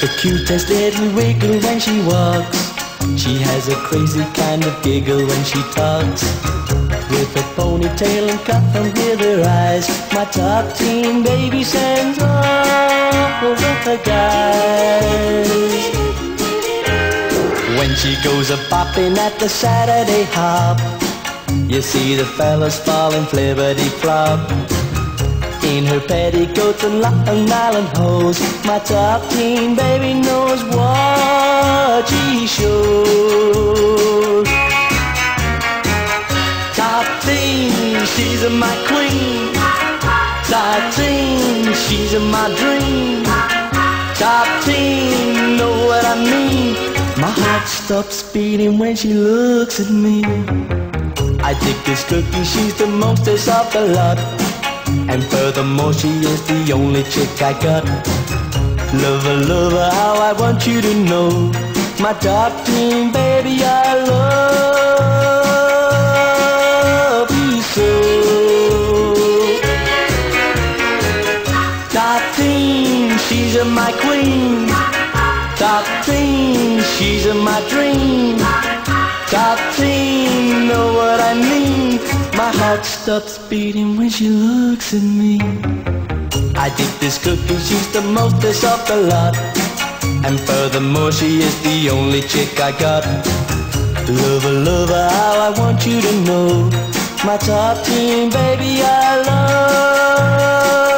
the cutest little wiggle when she walks. She has a crazy kind of giggle when she talks. With a ponytail and cut from her eyes, my top teen baby sends all the guys. When she goes a bopping at the Saturday hop, you see the fellas falling flippity flop. In her petticoats and Long Island hose, my top teen baby knows what she shows. Top teen, she's a my queen. Top teen, she's a my dream. Top teen, know what I mean. My heart stops beating when she looks at me. I think this cookie, she's the mostest of the lot. And furthermore, she is the only chick I got. Lover, lover, how I want you to know. My top teen, baby, I love you so. Teen, she's a my queen. Top teen, she's my dream. Top heart stops beating when she looks at me. I think this cookie, she's the mostest of the lot. And furthermore, she is the only chick I got. Lover, lover, how I want you to know. My top teen, baby, I love